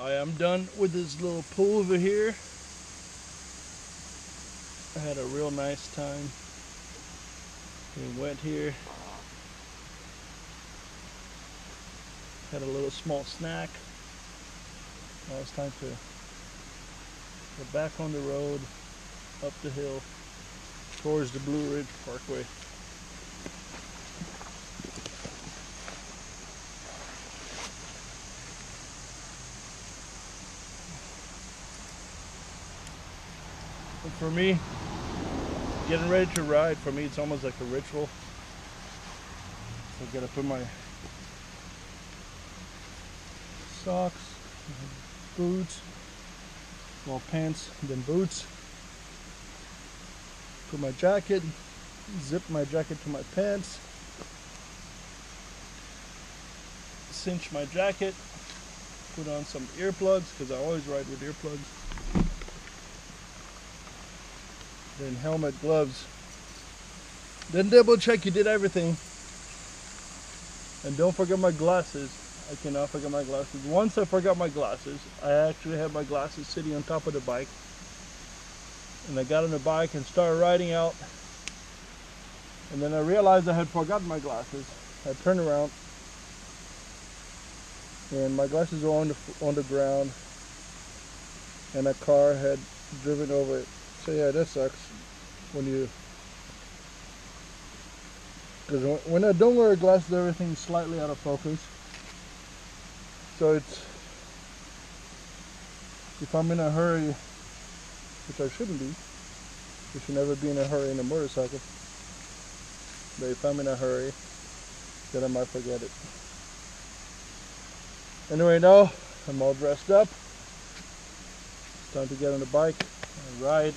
I am done with this little pool over here. I had a real nice time. We went here. Had a little small snack. Now it's time to get back on the road, up the hill, towards the Blue Ridge Parkway. For me, getting ready to ride, for me, it's almost like a ritual. So I gotta put my socks, boots, well, pants, then boots. Put my jacket, zip my jacket to my pants, cinch my jacket, put on some earplugs because I always ride with earplugs. Then helmet, gloves. Then double check you did everything. And don't forget my glasses. I cannot forget my glasses. Once I forgot my glasses, I actually had my glasses sitting on top of the bike. And I got on the bike and started riding out. And then I realized I had forgotten my glasses. I turned around and my glasses were on the, on the ground and a car had driven over it. So yeah, that sucks when you because when I don't wear glasses, everything's slightly out of focus. So it's if I'm in a hurry, which I shouldn't be. You should never be in a hurry in a motorcycle. But if I'm in a hurry, then I might forget it. Anyway, now I'm all dressed up. Time to get on the bike and ride.